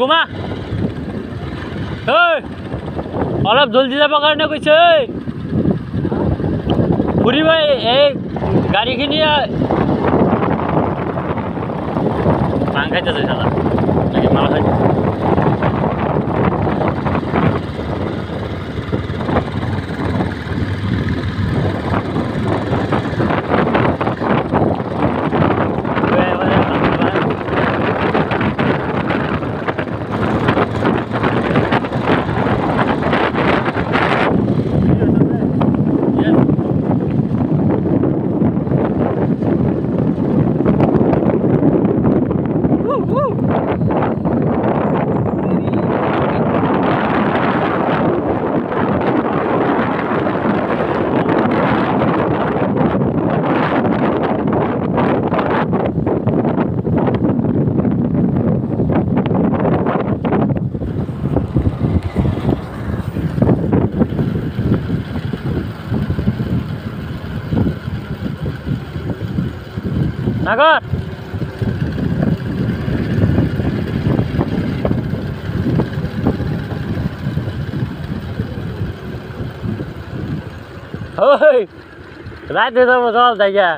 ঘুমা ঐ অলপ জলদি যাব কারণে কইছে ঐ খুৰী ভাই এই গাড়ীখিনি মাংস খাই যাই দাদা মাংস খাই আগা ওহে রাধে তো জবাব দিয়া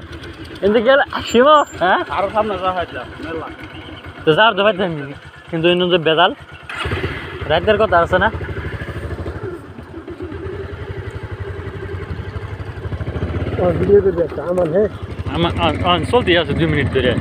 ইনদে কি কিমো হ্যাঁ আর সামনে যা হাইতা মেলা তো জার দবাই দেন ইনদো ইনদো বেজাল রাধের কথা আছে না ও ভিডিও দেখতে আমল হ Ama an, an sol diye yazdı 2 minüttür yani.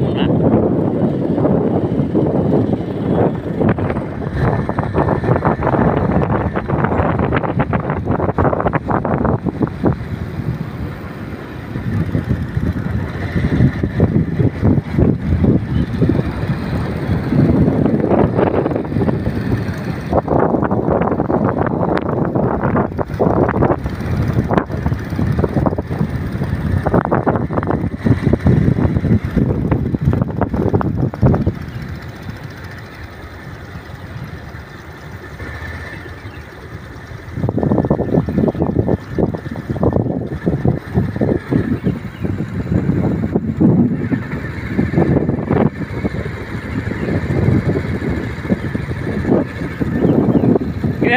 もな。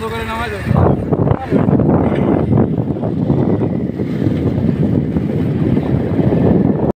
どんぐらい長すか